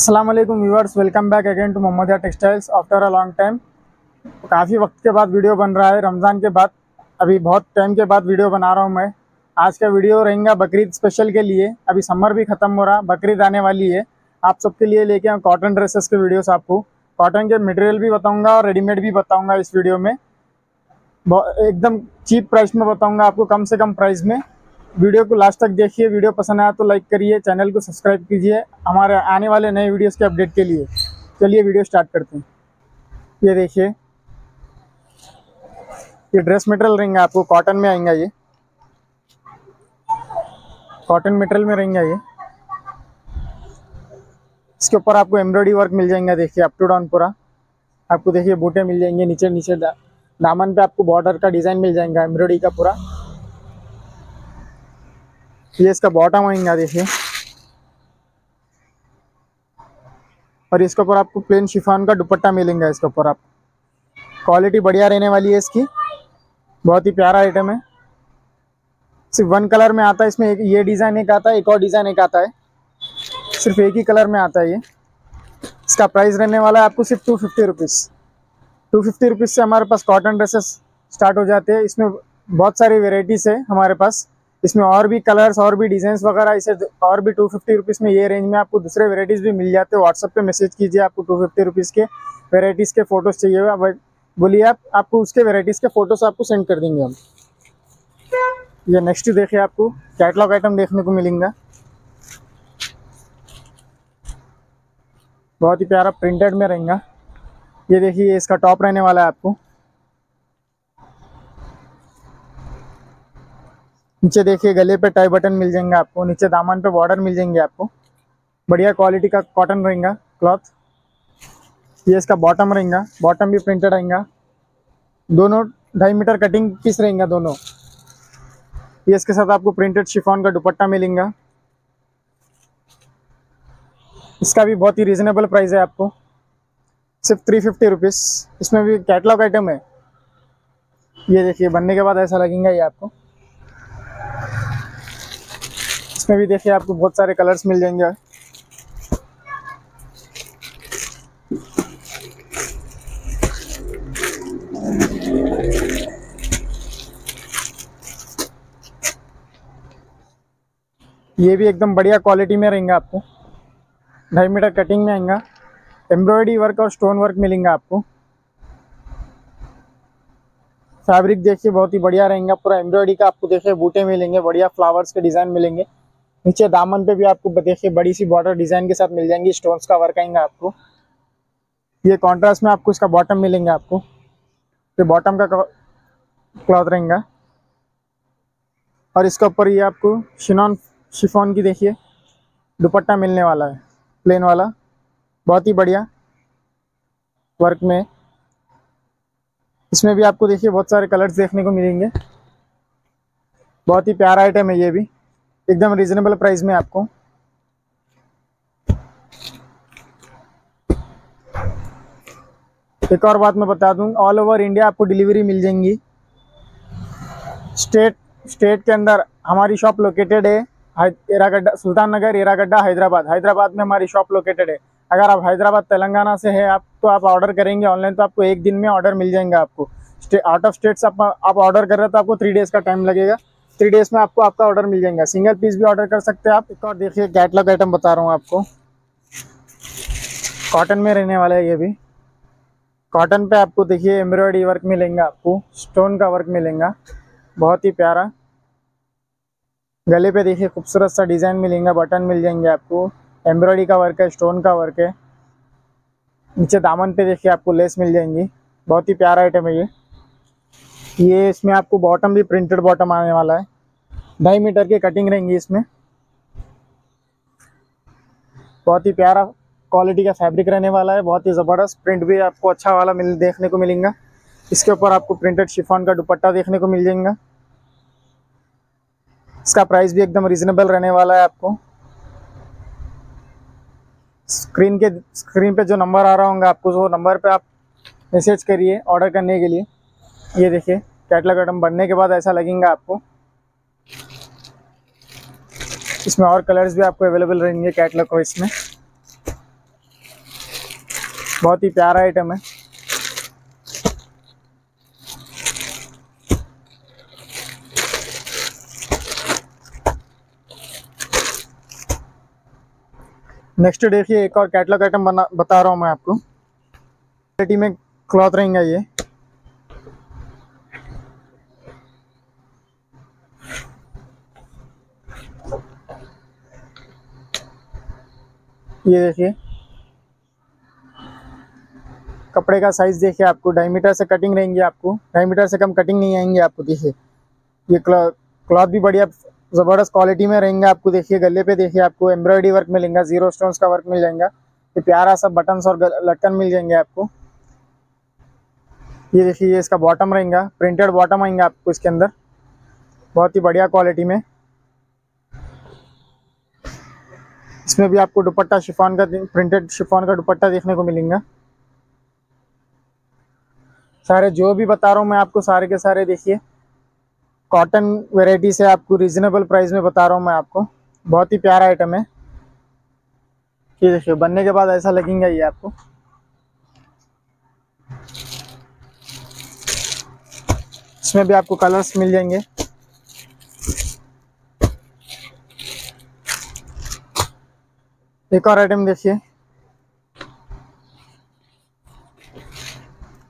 Aslam viewers welcome back again to Mohammadiya textiles after a long time काफ़ी वक्त के बाद वीडियो बन रहा है, रमज़ान के बाद। अभी बहुत टाइम के बाद वीडियो बना रहा हूँ मैं। आज का वीडियो रहेगा बकरीद स्पेशल के लिए। अभी समर भी ख़त्म हो रहा, बकरीद आने वाली है। आप सबके लिए लेके आऊँ कॉटन ड्रेसेस के वीडियोस आपको। कॉटन के मटेरियल भी बताऊँगा और रेडीमेड भी बताऊँगा इस वीडियो में। एकदम चीप प्राइस में बताऊँगा आपको, कम से कम प्राइस में। वीडियो को लास्ट तक देखिए वीडियो पसंद आया तो लाइक करिए चैनल को सब्सक्राइब कीजिए हमारे आने वाले नए वीडियोस के अपडेट के लिए। चलिए वीडियो स्टार्ट करते हैं। ये देखिए ये ड्रेस मटेरियल रहेंगे आपको कॉटन में आएँगे ये। कॉटन मटेरियल में रहेंगे ये। इसके ऊपर आपको एम्ब्रॉयडरी वर्क मिल जाएगा देखिए अप टू डाउन पूरा। आपको देखिए बूटे मिल जाएँगे नीचे नीचे दा, दामन पे आपको बॉर्डर का डिज़ाइन मिल जाएगा एम्ब्रॉयडरी का पूरा। ये इसका बॉटम आएगा देखिए और इसके ऊपर आपको प्लेन शिफॉन का दुपट्टा मिलेगा इसके ऊपर आप। क्वालिटी बढ़िया रहने वाली है इसकी। बहुत ही प्यारा आइटम है। सिर्फ़ वन कलर में आता है, इसमें एक ये डिज़ाइन एक आता है, एक और डिज़ाइन एक आता है। सिर्फ़ एक ही कलर में आता है ये। इसका प्राइस रहने वाला है आपको सिर्फ़ two fifty rupees two fifty rupees से हमारे पास कॉटन ड्रेसेस स्टार्ट हो जाते हैं। इसमें बहुत सारी वेराइटीज़ है हमारे पास। इसमें और भी कलर्स और भी डिज़ाइन वगैरह, इसे और भी टू फिफ्टी रुपीज़ में ये रेंज में आपको दूसरे वेराइटीज़ भी मिल जाते हैं। व्हाट्सअप पे मैसेज कीजिए आपको टू फिफ्टी रुपीज़ के वेराइटीज़ के फ़ोटोज़ चाहिए बोलिए आप, आपको उसके वेराइटीज़ के फ़ोटोज़ आपको सेंड कर देंगे हम। ये नेक्स्ट देखिए आपको कैटलॉग आइटम देखने को मिलेंगे। बहुत ही प्यारा प्रिंटेड में रहेगा। ये देखिए, इसका टॉप रहने वाला है आपको। नीचे देखिए, गले पे टाई बटन मिल जाएँगे आपको, नीचे दामन पे बॉर्डर मिल जाएँगे आपको। बढ़िया क्वालिटी का कॉटन रहेगा क्लॉथ ये इसका बॉटम रहेगा बॉटम भी प्रिंटेड रहेगा। दोनों ढाई मीटर कटिंग पीस रहेंगे दोनों। ये इसके साथ आपको प्रिंटेड शिफॉन का दुपट्टा मिलेगा। इसका भी बहुत ही रीजनेबल प्राइस है आपको। सिर्फ़ थ्री फिफ्टी रुपीज़ इसमें भी कैटलॉग आइटम है। ये देखिए, बनने के बाद ऐसा लगेगा ये आपको। इसमें भी देखिए आपको बहुत सारे कलर्स मिल जाएँगे। ये भी एकदम बढ़िया क्वालिटी में रहेंगे आपको। ढाई मीटर कटिंग में आएगा। एम्ब्रॉयडरी वर्क और स्टोन वर्क मिलेंगे आपको। फैब्रिक देखिए बहुत ही बढ़िया रहेगा। पूरा एम्ब्रॉयडरी का आपको देखिए बूटे मिलेंगे, बढ़िया फ्लावर्स के डिज़ाइन मिलेंगे। नीचे दामन पे भी आपको देखिए बड़ी सी बॉर्डर डिज़ाइन के साथ मिल जाएँगी स्टोन्स का वर्क आएँगे आपको। ये कॉन्ट्रास्ट में आपको इसका बॉटम मिलेंगे आपको। ये बॉटम का क्लॉथ रहेगा। और इसके ऊपर ये आपको शिनॉन, शिफॉन की देखिए, दुपट्टा मिलने वाला है प्लेन वाला। बहुत ही बढ़िया वर्क में। इसमें भी आपको देखिए बहुत सारे कलर्स देखने को मिलेंगे। बहुत ही प्यारा आइटम है ये भी। एकदम रीजनेबल प्राइस में आपको। एक और बात मैं बता दूँ ऑल ओवर इंडिया आपको डिलीवरी मिल जाएँगी। स्टेट स्टेट के अंदर हमारी शॉप लोकेटेड है एरागड्डा सुल्तान नगर एरागड्डा, हैदराबाद। हैदराबाद में हमारी शॉप लोकेटेड है। अगर आप हैदराबाद, तेलंगाना से है आप तो आप ऑर्डर करेंगे ऑनलाइन तो आपको एक दिन में ऑर्डर मिल जाएँगे आपको। आउट ऑफ़ स्टेट्स आप आप ऑर्डर कर रहे हो तो आपको थ्री डेज़ का टाइम लगेगा। थ्री डेज़ में आपको आपका ऑर्डर मिल जाएगा। सिंगल पीस भी ऑर्डर कर सकते हैं आप। एक और देखिए कैटलॉग आइटम बता रहा हूँ आपको। कॉटन में रहने वाला है ये भी। कॉटन पे आपको देखिए एम्ब्रॉयडरी वर्क मिलेगा आपको। स्टोन का वर्क मिलेगा। बहुत ही प्यारा। गले पे देखिए, खूबसूरत सा डिज़ाइन मिलेगा बटन मिल जाएँगे आपको। एम्ब्रॉयडरी का वर्क है स्टोन का वर्क है। नीचे दामन पे देखिए, आपको लेस मिल जाएँगी। बहुत ही प्यारा आइटम है ये। ये इसमें आपको बॉटम भी प्रिंटेड बॉटम आने वाला है। ढाई मीटर की कटिंग रहेंगी इसमें। बहुत ही प्यारा क्वालिटी का फैब्रिक रहने वाला है, बहुत ही ज़बरदस्त प्रिंट भी आपको अच्छा वाला मिल, देखने को मिलेगा। इसके ऊपर आपको प्रिंटेड शिफॉन का दुपट्टा देखने को मिल जाएगा। इसका प्राइस भी एकदम रिजनेबल रहने वाला है आपको। स्क्रीन के स्क्रीन पे जो नंबर आ रहा होगा आपको, वो नंबर पे आप मैसेज करिए ऑर्डर करने के लिए। ये देखिए, कैटलॉग आइटम बनने के बाद ऐसा लगेगा आपको। इसमें और कलर्स भी आपको अवेलेबल रहेंगे कैटलॉग को इसमें। बहुत ही प्यारा आइटम है। नेक्स्ट देखिए, एक और कैटलॉग आइटम बना, बता रहा हूँ मैं आपको। क्वालिटी में क्लॉथ रहेंगे ये। ये देखिए। कपड़े का साइज़ देखिए आपको डायमीटर से कटिंग रहेंगी आपको। डायमीटर से कम कटिंग नहीं आएँगे आपको, देखिए। ये क्लॉथ भी बढ़िया, ज़बरदस्त क्वालिटी में रहेंगे आपको, देखिए, गले पे, देखिए, आपको एम्ब्रॉयडरी वर्क मिलेगा ज़ीरो स्टोन्स का वर्क मिल जाएगा। ये प्यारा सा बटन्स और लटकन मिल जाएँगे आपको। ये देखिए, ये इसका बॉटम रहेगा प्रिंटेड बॉटम आएँगे आपको इसके अंदर। बहुत ही बढ़िया क्वालिटी में। इसमें भी आपको दुपट्टा शिफॉन का प्रिंटेड शिफॉन का दुपट्टा देखने को मिलेगा। सारे जो भी बता रहा हूँ मैं आपको सारे के सारे देखिए। कॉटन वेराइटी से आपको रीजनेबल प्राइस में बता रहा हूँ मैं आपको। बहुत ही प्यारा आइटम है। ये देखिए, बनने के बाद ऐसा लगेगा ये आपको। इसमें भी आपको कलर्स मिल जाएँगे। एक और आइटम देखिए।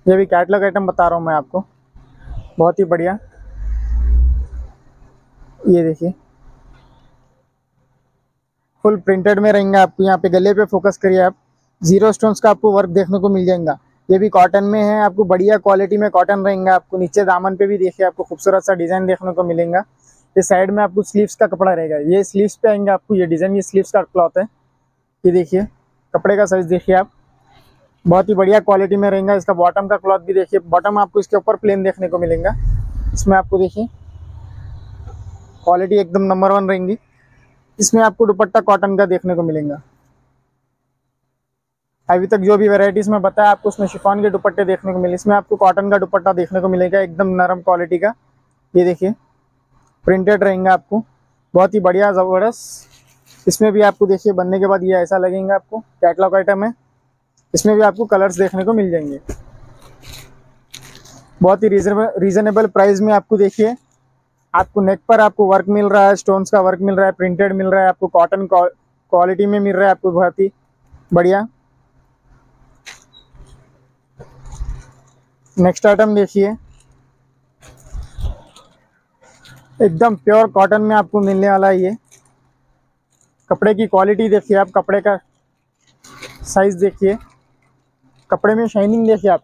ये भी कैटलॉग आइटम बता रहा हूँ मैं आपको। बहुत ही बढ़िया। ये देखिए। फुल प्रिंटेड में रहेंगे आपको। यहाँ पे गले पे फोकस करिए आप। ज़ीरो स्टोन्स का आपको वर्क देखने को मिल जाएगा। ये भी कॉटन में है। आपको बढ़िया क्वालिटी में कॉटन रहेंगे आपको। नीचे दामन पे भी देखिए आपको खूबसूरत सा डिज़ाइन देखने को मिलेगा। ये साइड में आपको स्लीव्स का कपड़ा रहेगा। ये स्लीव्स पे आएँगे आपको। ये डिज़ाइन ये स्लीव्स का क्लॉथ है। ये देखिए, कपड़े का साइज़ देखिए आप। बहुत ही बढ़िया क्वालिटी में रहेगा इसका। बॉटम का क्लॉथ भी देखिए बॉटम आपको इसके ऊपर प्लेन देखने को मिलेगा। इसमें आपको देखिए क्वालिटी एकदम नंबर वन रहेंगी। इसमें आपको दुपट्टा कॉटन का देखने को मिलेगा। अभी तक जो भी वेराइटीज में बताया आपको, उसमें शिफॉन के दुपट्टे देखने को मिले। इसमें आपको कॉटन का दुपट्टा देखने को मिलेगा, एकदम नरम क्वालिटी का। ये देखिए प्रिंटेड रहेंगे आपको। बहुत ही बढ़िया, ज़बरदस्त। इसमें भी आपको देखिए, बनने के बाद ये ऐसा लगेगा आपको कैटलॉग आइटम है। इसमें भी आपको कलर्स देखने को मिल जाएँगे। बहुत ही रीजनेबल रीजनेबल प्राइस में आपको देखिए, आपको नेक पर आपको वर्क मिल रहा है स्टोन्स का वर्क मिल रहा है प्रिंटेड मिल रहा है, आपको कॉटन क्वालिटी में मिल रहा है आपको बहुत ही बढ़िया। नेक्स्ट आइटम देखिए। एकदम प्योर कॉटन में आपको मिलने वाला है ये। कपड़े की क्वालिटी देखिए आप, कपड़े का साइज़ देखिए। कपड़े में शाइनिंग देखिए आप।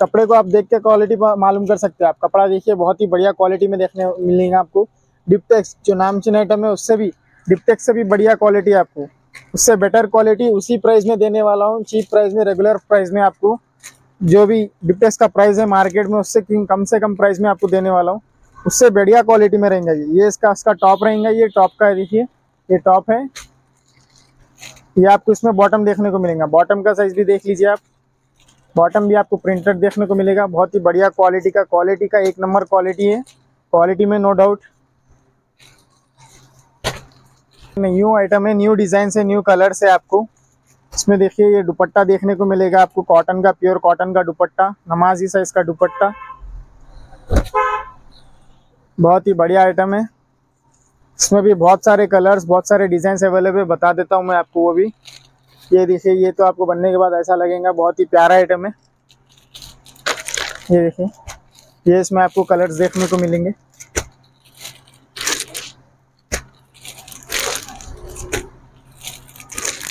कपड़े को आप देख के क्वालिटी मालूम कर सकते हैं आप। कपड़ा देखिए, बहुत ही बढ़िया क्वालिटी में देखने मिलेगा आपको। डिपटेक्स जो नामचीन आइटम है उससे भी डिपटेक्स से भी बढ़िया क्वालिटी आपको। उससे बेटर क्वालिटी उसी प्राइस में देने वाला हूँ चीप प्राइस में रेगुलर प्राइस में आपको। जो भी डिपटेक्स का प्राइस है मार्केट में, उससे कम से कम प्राइस में आपको देने वाला हूँ। उससे बढ़िया क्वालिटी में रहेंगे ये। इसका इसका टॉप रहेंगे, ये टॉप का देखिए। ये टॉप है। ये आपको इसमें बॉटम देखने को मिलेगा। बॉटम का साइज़ भी देख लीजिए आप। बॉटम भी आपको प्रिंटेड देखने को मिलेगा। बहुत ही बढ़िया क्वालिटी का। क्वालिटी का एक नंबर क्वालिटी है। क्वालिटी में नो डाउट न्यू आइटम है न्यू डिज़ाइन से न्यू कलर से आपको। इसमें देखिए, ये दुपट्टा देखने को मिलेगा आपको। कॉटन का प्योर कॉटन का दुपट्टा। नमाजी साइज़ का दुपट्टा। बहुत ही बढ़िया आइटम है। इसमें भी बहुत सारे कलर्स बहुत सारे डिज़ाइन अवेलेबल बता देता हूँ मैं आपको वो भी। ये देखिए, ये तो आपको बनने के बाद ऐसा लगेगा, बहुत ही प्यारा आइटम है। ये देखिए, ये इसमें आपको कलर्स देखने को मिलेंगे।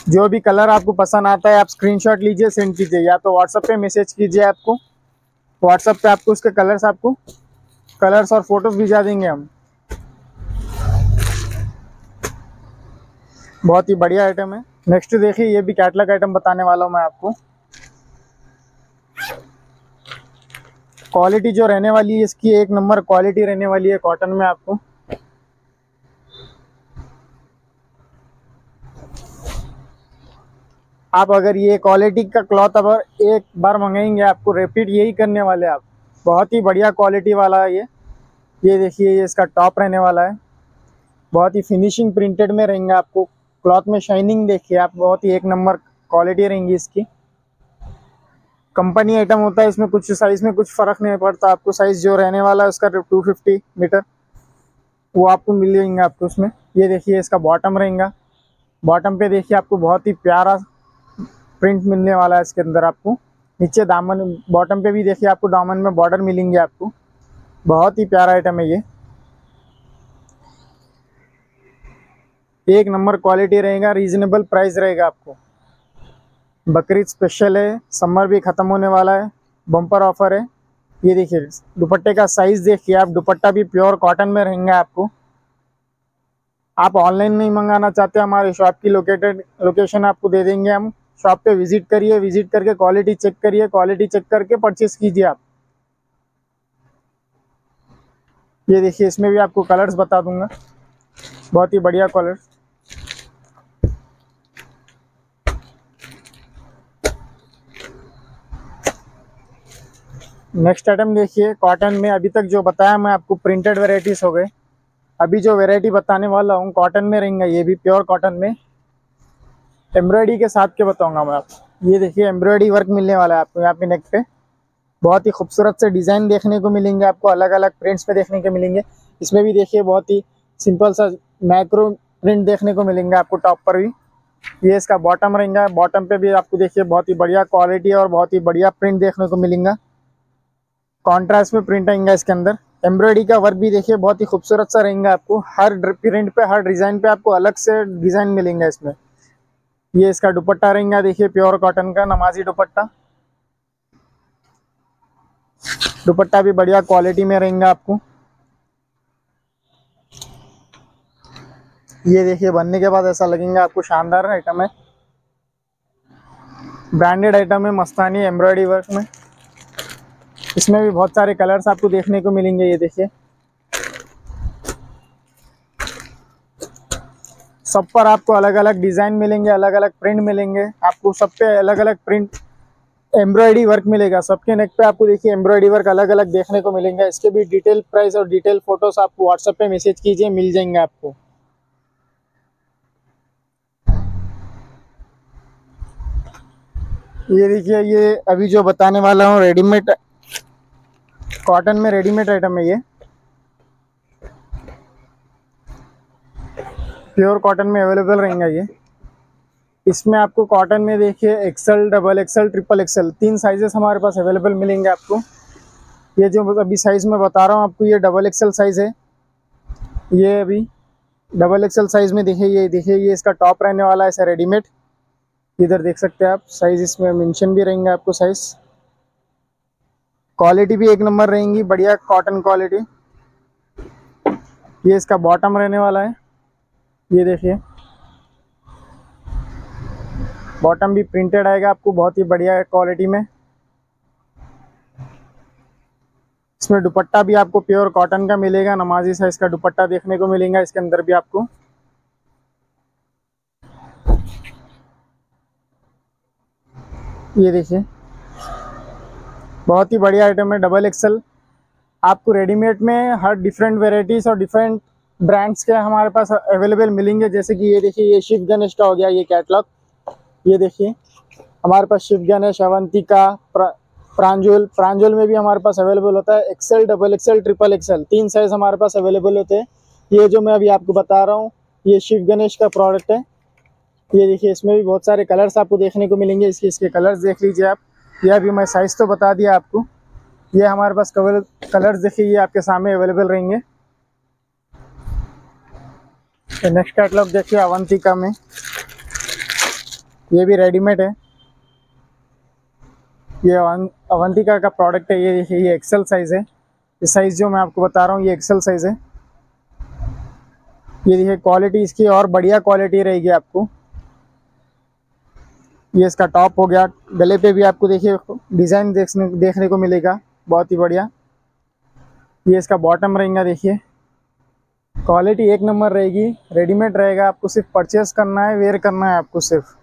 जो भी कलर आपको पसंद आता है, आप स्क्रीनशॉट लीजिए सेंड कीजिए, या तो व्हाट्सएप पे मैसेज कीजिए आपको। व्हाट्सएप पे आपको उसके कलर्स आपको कलर्स और फ़ोटोज़ भिजा देंगे हम। बहुत ही बढ़िया आइटम है। नेक्स्ट देखिए, ये भी कैटलॉग आइटम बताने वाला हूँ मैं आपको। क्वालिटी जो रहने वाली है, इसकी एक नंबर क्वालिटी रहने वाली है कॉटन में आपको। आप अगर ये क्वालिटी का क्लॉथ अगर एक बार मंगाएँगे, आपको रिपीट यही करने वाले आप। बहुत ही बढ़िया क्वालिटी वाला है ये। ये देखिए, ये इसका टॉप रहने वाला है। बहुत ही फिनिशिंग प्रिंटेड में रहेंगे आपको। क्लॉथ में शाइनिंग देखिए, आप बहुत ही एक नंबर क्वालिटी रहेंगी इसकी। कंपनी आइटम होता है, इसमें कुछ साइज़ में कुछ फ़र्क नहीं पड़ता, आपको साइज़ जो रहने वाला है उसका टू फिफ्टी मीटर वो आपको मिल जाएँगे आपको उसमें। ये देखिए, इसका बॉटम रहेगा। बॉटम पे देखिए, आपको बहुत ही प्यारा प्रिंट मिलने वाला है इसके अंदर आपको। नीचे दामन बॉटम पे भी देखिए, आपको दामन में बॉर्डर मिलेंगे आपको। बहुत ही प्यारा आइटम है ये। एक नंबर क्वालिटी रहेगा रीजनेबल प्राइस रहेगा आपको। बकरीद स्पेशल है समर भी ख़त्म होने वाला है बम्पर ऑफ़र है। ये देखिए, दुपट्टे का साइज़ देखिए आप, दुपट्टा भी प्योर कॉटन में रहेंगे आपको। आप ऑनलाइन नहीं मंगाना चाहते, हमारे शॉप की लोकेटेड लोकेशन आपको दे देंगे हम। शॉप पे विज़िट करिए विज़िट करके क्वालिटी चेक करिए क्वालिटी चेक करके परचेस कीजिए आप। ये देखिए, इसमें भी आपको कलर्स बता दूँगा। बहुत ही बढ़िया कलर्स नेक्स्ट आइटम देखिए कॉटन में अभी तक जो बताया मैं आपको प्रिंटेड वेराइटीज हो गए। अभी जो वेराइटी बताने वाला हूँ कॉटन में रहेंगे ये भी प्योर कॉटन में। एम्ब्रॉयडरी के साथ के बताऊँगा मैं आपको। ये देखिए एम्ब्रॉयडरी वर्क मिलने वाला है आपको यहाँ पे नेक पे। बहुत ही खूबसूरत से डिज़ाइन देखने को मिलेंगे आपको अलग अलग प्रिंट्स में देखने को मिलेंगे। इसमें भी देखिए, बहुत ही सिंपल सा मैक्रो प्रिंट देखने को मिलेंगे आपको टॉप पर भी। ये इसका बॉटम रहेगा। बॉटम पे भी आपको देखिए, बहुत ही बढ़िया क्वालिटी और बहुत ही बढ़िया प्रिंट देखने को मिलेगा। कॉन्ट्रास्ट में प्रिंट आएँगे इसके अंदर। एम्ब्रॉयडरी का वर्क भी देखिए, बहुत ही खूबसूरत सा रहेंगे आपको। हर प्रिंट पे, हर डिज़ाइन पे आपको अलग से डिज़ाइन मिलेंगे इसमें। ये इसका दुपट्टा रहेंगे, देखिए प्योर कॉटन का, नमाजी दुपट्टा। दुपट्टा भी बढ़िया क्वालिटी में रहेंगे आपको। ये देखिए, बनने के बाद ऐसा लगेगा आपको शानदार आइटम है। ब्रांडेड आइटम है, मस्तानी एम्ब्रॉयडरी वर्क में। इसमें भी बहुत सारे कलर्स आपको देखने को मिलेंगे, ये देखिए। सब पर आपको अलग अलग डिज़ाइन मिलेंगे अलग अलग प्रिंट मिलेंगे। आपको सब पे अलग अलग प्रिंट एम्ब्रॉयडरी वर्क मिलेगा। सबके नेक पे आपको देखिए एम्ब्रॉयडरी वर्क अलग अलग देखने को मिलेंगे। इसके भी डिटेल प्राइस और डिटेल फ़ोटोज़ आपको व्हाट्सएप पे मैसेज कीजिए, मिल जाएँगे आपको। ये देखिए, ये अभी जो बताने वाला हूँ रेडीमेड कॉटन में रेडीमेड आइटम है ये। प्योर कॉटन में अवेलेबल रहेंगे ये। इसमें आपको कॉटन में देखिए XL double XL triple XL तीन साइजेस हमारे पास अवेलेबल मिलेंगे आपको। ये जो अभी साइज़ में बता रहा हूँ आपको, ये डबल एक्सल साइज़ है। ये अभी डबल एक्सल साइज़ में देखिए, ये देखिए, ये इसका टॉप रहने वाला है, ऐसा रेडीमेड इधर देख सकते हैं आप साइज़ इसमें मेंशन भी रहेंगे आपको साइज़ क्वालिटी भी एक नंबर रहेंगी, बढ़िया कॉटन क्वालिटी ये इसका बॉटम रहने वाला है। ये देखिए। बॉटम भी प्रिंटेड आएगा आपको, बहुत ही बढ़िया क्वालिटी में। इसमें दुपट्टा भी आपको प्योर कॉटन का मिलेगा, नमाजी साइज़ का दुपट्टा देखने को मिलेगा, इसके अंदर भी आपको। ये देखिए। बहुत ही बढ़िया आइटम है डबल एक्सल आपको रेडीमेड में हर डिफरेंट वेराइटीज़ और डिफरेंट ब्रांड्स के हमारे पास अवेलेबल मिलेंगे। जैसे कि ये देखिए, ये शिव गणेश का हो गया, ये कैटलॉग ये देखिए, हमारे पास शिव गणेश, अवंतिका प्रांजुल। प्रांजुल में भी हमारे पास अवेलेबल होता है XL double XL triple XL तीन साइज़ हमारे पास अवेलेबल होते हैं। ये जो मैं अभी आपको बता रहा हूँ, ये शिव गणेश का प्रोडक्ट है। ये देखिए, इसमें भी बहुत सारे कलर्स आपको देखने को मिलेंगे। इसके इसके कलर्स देख लीजिए आप। ये अभी मैं साइज़ तो बता दिया आपको। ये हमारे पास कलर कलर्स देखिए, ये आपके सामने अवेलेबल रहेंगे। नेक्स्ट कैटलॉग देखिए अवंतिका में। ये भी रेडीमेड है। ये अवंतिका का प्रोडक्ट है। ये देखिए, ये एक्सेल साइज़ है। ये साइज़ जो मैं आपको बता रहा हूँ, ये एक्सेल साइज़ है। ये देखिए क्वालिटी इसकी और बढ़िया क्वालिटी रहेगी आपको। ये इसका टॉप हो गया। गले पे भी आपको देखिए डिज़ाइन देखने देखने को मिलेगा। बहुत ही बढ़िया। ये इसका बॉटम रहेगा, देखिए। क्वालिटी एक नंबर रहेगी। रेडीमेड रहेगा। आपको सिर्फ़ परचेस करना है वेयर करना है आपको सिर्फ़।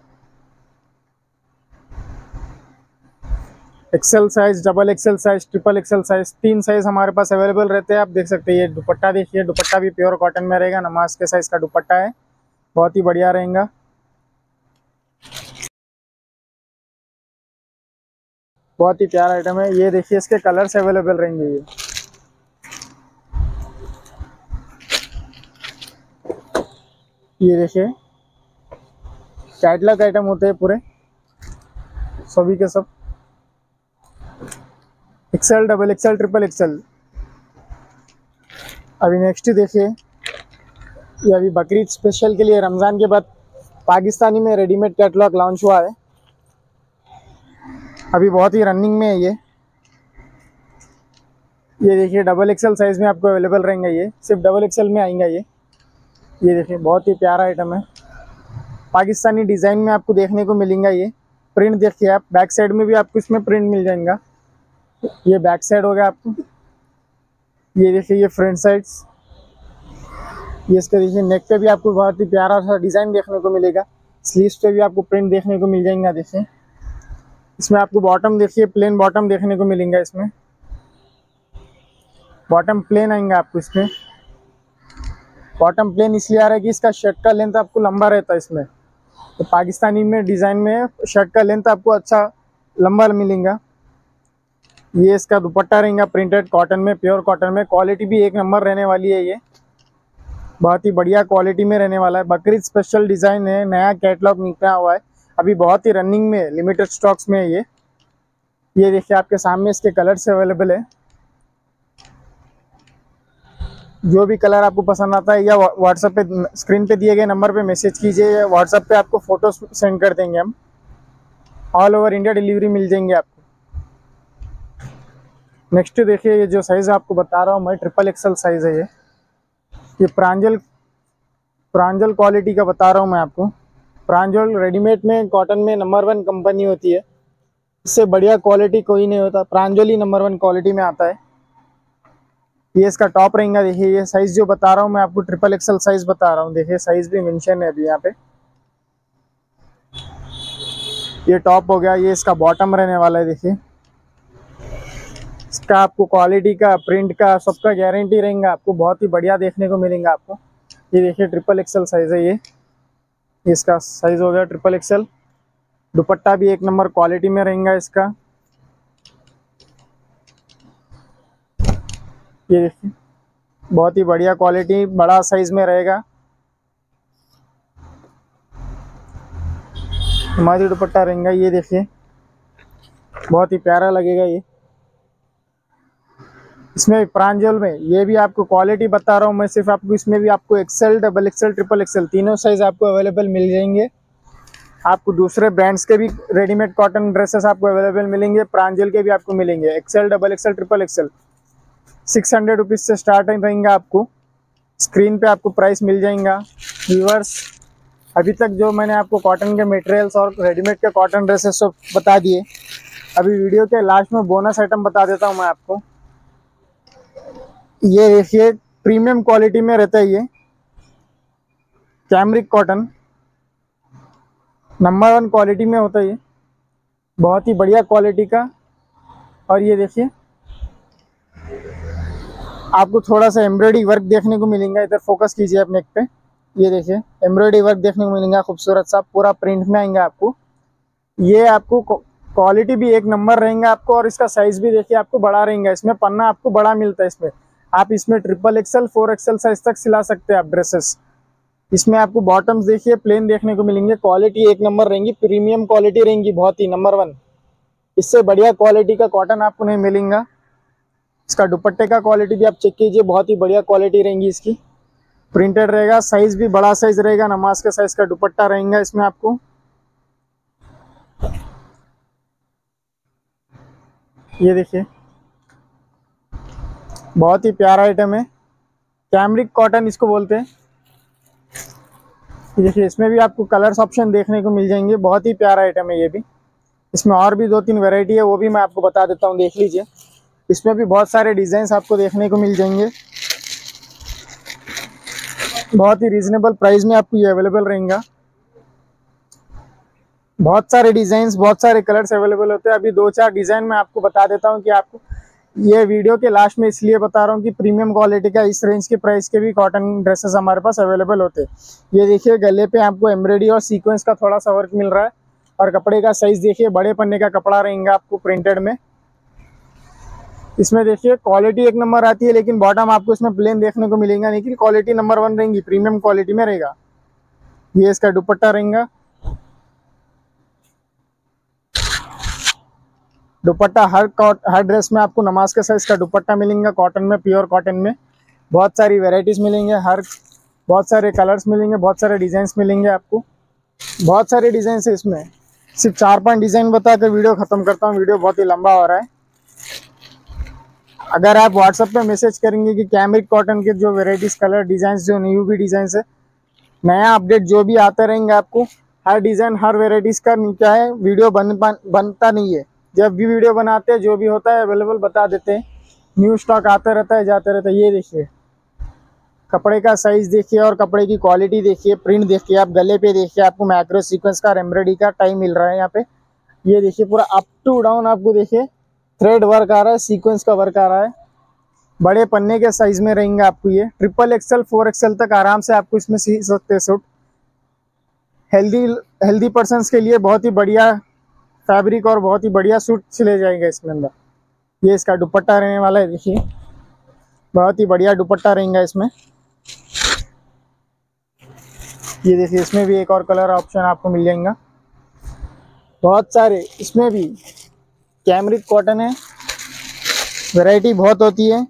XL size double XL size triple XL size तीन साइज़ हमारे पास अवेलेबल रहते हैं। आप देख सकते हैं, ये दुपट्टा देखिए। दुपट्टा भी प्योर कॉटन में रहेगा। नमाज़ के साइज़ का दुपट्टा है। बहुत ही बढ़िया रहेगा। बहुत ही प्यारा आइटम है। ये देखिए, इसके कलर्स अवेलेबल रहेंगे ये। ये देखिए कैटलॉग आइटम होते हैं पूरे। सभी के सब। XL double XL triple XL अभी नेक्स्ट देखिए, ये अभी बकरीद स्पेशल के लिए रमज़ान के बाद पाकिस्तानी में रेडीमेड कैटलॉग लॉन्च हुआ है। अभी बहुत ही रनिंग में है ये। ये देखिए डबल एक्सएल साइज़ में आपको अवेलेबल रहेंगे ये। सिर्फ़ डबल एक्सएल में आएँगे ये। ये देखिए, बहुत ही प्यारा आइटम है। पाकिस्तानी डिज़ाइन में आपको देखने को मिलेंगे ये। प्रिंट देखिए आप बैक साइड में भी आपको इसमें प्रिंट मिल जाएगा। ये बैक साइड हो गया आपको। ये देखिए, ये फ्रंट साइड्स ये इसका देखिए नेक पे भी आपको बहुत ही प्यारा सा डिज़ाइन देखने को मिलेगा। स्लीव्स पे भी आपको प्रिंट देखने को मिल जाएगा, देखिए। इसमें आपको बॉटम देखिए प्लेन बॉटम देखने को मिलेंगे इसमें। बॉटम प्लेन आएँगे आपको इसमें। बॉटम प्लेन इसलिए आ रहा है कि इसका शर्ट का लेंथ आपको लंबा रहता है इसमें। तो पाकिस्तानी में डिज़ाइन में शर्ट का लेंथ आपको अच्छा लंबा मिलेगा। ये इसका दुपट्टा रहेगा प्रिंटेड कॉटन में प्योर कॉटन में। क्वालिटी भी एक नंबर रहने वाली है ये। बहुत ही बढ़िया क्वालिटी में रहने वाला है। बकरीद स्पेशल डिज़ाइन है, नया कैटलॉग निकला हुआ है। अभी बहुत ही रनिंग में लिमिटेड स्टॉक्स में है ये। ये देखिए आपके सामने इसके कलर्स अवेलेबल है। जो भी कलर आपको पसंद आता है या व्हाट्सएप पे स्क्रीन पे दिए गए नंबर पे मैसेज कीजिए या व्हाट्सएप पे आपको फ़ोटो सेंड कर देंगे हम। ऑल ओवर इंडिया डिलीवरी मिल जाएँगे आपको। नेक्स्ट देखिए ये जो साइज़ आपको बता रहा हूँ मैं ट्रिपल एक्सल साइज़ है ये। ये प्रांजल प्रांजल क्वालिटी का बता रहा हूँ मैं आपको। प्रांजल रेडीमेड में, कॉटन में नंबर वन कंपनी होती है। इससे बढ़िया क्वालिटी कोई नहीं होता। प्रांजल ही नंबर वन क्वालिटी में आता है। ये इसका टॉप रहेगा देखिए, ये साइज़ जो बता रहा हूँ मैं आपको ट्रिपल एक्सल साइज़ बता रहा हूँ। देखिए साइज़ भी मेंशन है अभी यहाँ पे। ये टॉप हो गया। ये इसका बॉटम रहने वाला है, देखिए। इसका आपको क्वालिटी का प्रिंट का, सबका गारंटी रहेगा। आपको बहुत ही बढ़िया देखने को मिलेगा आपको। ये देखिए ट्रिपल एक्सल साइज़ है ये। इसका साइज़ हो गया ट्रिपल एक्सल दुपट्टा भी एक नंबर क्वालिटी में रहेगा इसका। ये देखिए, बहुत ही बढ़िया क्वालिटी बड़ा साइज़ में रहेगा। हमारी दुपट्टा रहेगा, ये देखिए। बहुत ही प्यारा लगेगा ये। इसमें प्रांजल में, ये भी आपको क्वालिटी बता रहा हूँ मैं, सिर्फ़ आपको इसमें भी आपको XL double XL triple XL तीनों साइज़ आपको अवेलेबल मिल जाएँगे। आपको दूसरे ब्रांड्स के भी रेडीमेड कॉटन ड्रेसेस आपको अवेलेबल मिलेंगे, प्रांजल के भी आपको मिलेंगे। XL double XL triple XL six hundred rupees से स्टार्ट रहेंगे आपको। स्क्रीन पे आपको प्राइस मिल जाएगा। व्यूवर्स अभी तक जो मैंने आपको कॉटन के मटेरियल्स और रेडीमेड के कॉटन ड्रेसेस सब बता दिए, अभी वीडियो के लास्ट में बोनस आइटम बता देता हूँ मैं आपको। ये देखिए प्रीमियम क्वालिटी में रहता है ये। Cambric cotton number one quality में होता है ये। बहुत ही बढ़िया क्वालिटी का। और ये देखिए, आपको थोड़ा सा एम्ब्रॉयडरी वर्क देखने को मिलेगा। इधर फोकस कीजिए आप नेक पे। ये देखिए एम्ब्रॉयडरी वर्क देखने को मिलेगा, खूबसूरत सा पूरा प्रिंट में आएँगे आपको। ये आपको क्वालिटी भी एक नंबर रहेगा आपको और इसका साइज़ भी देखिए, आपको बड़ा रहेगा। इसमें पन्ना आपको बड़ा मिलता है इसमें। आप इसमें triple XL four XL size तक सिला सकते हैं आप ड्रेसेस इसमें आपको बॉटम्स देखिए प्लेन देखने को मिलेंगे। क्वालिटी एक नंबर रहेंगी प्रीमियम क्वालिटी रहेंगी, बहुत ही नंबर वन इससे बढ़िया क्वालिटी का कॉटन आपको नहीं मिलेगा। इसका दुपट्टे का क्वालिटी भी आप चेक कीजिए, बहुत ही बढ़िया क्वालिटी रहेंगी इसकी। प्रिंटेड रहेगा साइज़ भी बड़ा साइज़ रहेगा, नमाज़ के साइज़ का दुपट्टा रहेगा इसमें आपको। ये देखिए बहुत ही प्यारा आइटम है। कैमरिक कॉटन इसको बोलते हैं। देखिए, इसमें भी आपको कलर्स ऑप्शन देखने को मिल जाएँगे। बहुत ही प्यारा आइटम है ये भी। इसमें और भी दो तीन वैरायटी है, वो भी मैं आपको बता देता हूँ, देख लीजिए। इसमें भी बहुत सारे डिज़ाइन आपको देखने को मिल जाएँगे। बहुत ही रीजनेबल प्राइस में आपको ये अवेलेबल रहेगा। बहुत सारे डिज़ाइन बहुत सारे कलर्स अवेलेबल होते हैं। अभी दो चार डिज़ाइन मैं आपको बता देता हूँ कि आपको ये वीडियो के लास्ट में इसलिए बता रहा हूँ कि प्रीमियम क्वालिटी का इस रेंज के प्राइस के भी कॉटन ड्रेसेस हमारे पास अवेलेबल होते हैं। ये देखिए, गले पे आपको एम्ब्रॉयडरी और सीक्वेंस का थोड़ा सा वर्क मिल रहा है। और कपड़े का साइज़ देखिए, बड़े पन्ने का कपड़ा रहेगा आपको प्रिंटेड में। इसमें देखिए क्वालिटी एक नंबर आती है, लेकिन बॉटम आपको इसमें प्लेन देखने को मिलेगा लेकिन क्वालिटी नंबर वन रहेंगी, प्रीमियम क्वालिटी में रहेगा। ये इसका दुपट्टा रहेगा। दुपट्टा, हर हर ड्रेस में आपको नमाज़ के साइज़ का दुपट्टा मिलेंगे कॉटन में प्योर कॉटन में। बहुत सारी वेराइटीज मिलेंगे, हर, बहुत सारे कलर्स मिलेंगे, बहुत सारे डिज़ाइन मिलेंगे आपको। बहुत सारे डिज़ाइन है इसमें। सिर्फ़ चार पाँच डिज़ाइन बता बताकर वीडियो खत्म करता हूँ वीडियो बहुत ही लंबा हो रहा है। अगर आप व्हाट्सएप पे मैसेज करेंगे कि कैमरिक कॉटन के जो वेराइटीज कलर डिज़ाइन जो न्यू भी डिज़ाइन है, नया अपडेट जो भी आते रहेंगे आपको, हर डिज़ाइन हर वेराइटीज का क्या है वीडियो बन, बनता नहीं है। जब भी वीडियो बनाते हैं, जो भी होता है अवेलेबल बता देते हैं। न्यू स्टॉक आता रहता है, जाते रहता है। ये देखिए। कपड़े का साइज़ देखिए और कपड़े की क्वालिटी देखिए प्रिंट देखिए, आप गले पे देखिए, आपको माइक्रो सीक्वेंस का एम्ब्रॉयडरी का टाइम मिल रहा है यहाँ पे। ये देखिए, पूरा अप टू डाउन आपको देखिए। थ्रेड वर्क आ रहा है सीक्वेंस का वर्क आ रहा है। बड़े पन्ने के साइज़ में रहेंगे आपको ये। ट्रिपल एक्सएल फोर एक्सएल तक आराम से आपको इसमें सी सकते हैं सूट हेल्दी हेल्दी पर्सन के लिए बहुत ही बढ़िया फैब्रिक और बहुत ही बढ़िया सूट सिले जाएँगे इसमें अंदर। ये इसका दुपट्टा रहने वाला है, देखिए। बहुत ही बढ़िया दुपट्टा रहेगा इसमें। ये देखिए, इसमें भी एक और कलर ऑप्शन आपको मिल जाएगा। बहुत सारे, इसमें भी कैमरिक कॉटन है। वैरायटी बहुत होती है।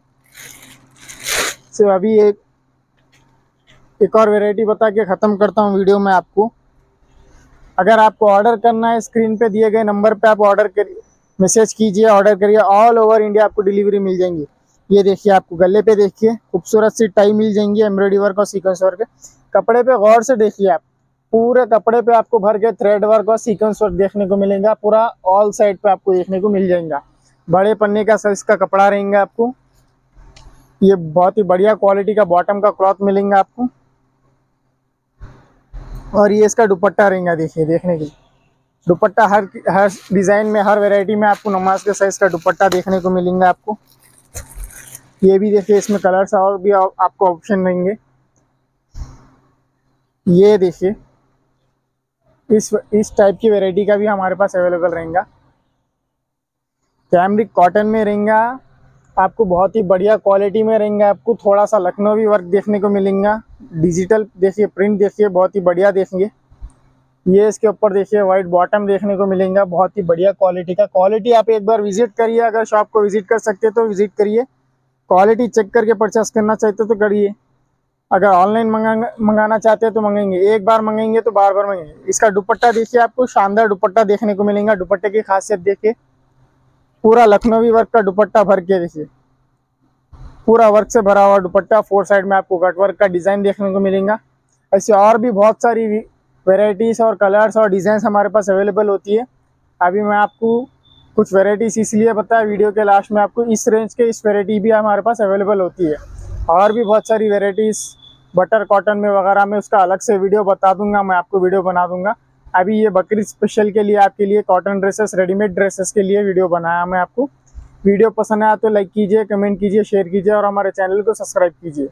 सिर्फ़ अभी एक एक और वैरायटी बता के ख़त्म करता हूँ वीडियो में आपको। अगर आपको ऑर्डर करना है स्क्रीन पे दिए गए नंबर पे आप ऑर्डर करिए मैसेज कीजिए ऑर्डर करिए ऑल ओवर इंडिया आपको डिलीवरी मिल जाएँगी। ये देखिए, आपको गले पे देखिए, खूबसूरत सी टाई मिल जाएँगी एम्ब्रॉयडरी वर्क और सीक्वेंस वर्क कपड़े पे गौर से देखिए आप, पूरे कपड़े पे आपको भर के थ्रेड वर्क और सीक्वेंस वर्क देखने को मिलेगा, पूरा ऑल साइड पे आपको देखने को मिल जाएगा। बड़े पन्ने का साइज़ का कपड़ा रहेंगे आपको। ये बहुत ही बढ़िया क्वालिटी का बॉटम का क्लॉथ मिलेंगे आपको। और ये इसका दुपट्टा रहेगा देखिए, देखने के दुपट्टा हर हर डिज़ाइन में, हर वैरायटी में आपको नमाज़ के साइज़ का दुपट्टा देखने को मिलेंगे आपको। ये भी देखिए, इसमें कलर्स और भी आपको ऑप्शन रहेंगे ये देखिए, इस इस टाइप की वैरायटी का भी हमारे पास अवेलेबल रहेगा। कैमरिक कॉटन में रहेगा आपको बहुत ही बढ़िया क्वालिटी में रहेंगे आपको थोड़ा सा लखनवी वर्क देखने को मिलेगा। डिजिटल देखिए प्रिंट देखिए, बहुत ही बढ़िया देखेंगे। ये इसके ऊपर देखिए वाइट बॉटम देखने को मिलेगा, बहुत ही बढ़िया क्वालिटी का। क्वालिटी आप एक बार विज़िट करिए, अगर शॉप को विज़िट कर सकते तो विज़िट करिए। क्वालिटी चेक करके परचेस करना चाहते तो करिए। अगर ऑनलाइन मंगा, मंगाना चाहते हैं तो मंगेंगे एक बार मंगेंगे तो बार बार मंगेंगे इसका दुपट्टा देखिए आपको, शानदार दुपट्टा देखने को मिलेगा। दुपट्टे की खासियत देखिए। पूरा लखनवी वर्क का दुपट्टा भर के देखिए। पूरा वर्क से भरा हुआ दुपट्टा फोर साइड में आपको कट वर्क का डिज़ाइन देखने को मिलेगा। ऐसे और भी बहुत सारी वेराइटीज़ और कलर्स और डिज़ाइन हमारे पास अवेलेबल होती है। अभी मैं आपको कुछ वेराइटीज़ इसलिए बताया वीडियो के लास्ट में आपको इस रेंज के इस वेराइटी भी हमारे पास अवेलेबल होती है। और भी बहुत सारी वेराइटीज़ बटर कॉटन में, वगैरह में, उसका अलग से वीडियो बता दूँगा, मैं आपको वीडियो बना दूँगा। अभी ये बकरी स्पेशल के लिए आपके लिए कॉटन ड्रेसेस रेडीमेड ड्रेसेस के लिए वीडियो बनाया मैं आपको। वीडियो पसंद आया तो लाइक कीजिए कमेंट कीजिए शेयर कीजिए और हमारे चैनल को सब्सक्राइब कीजिए।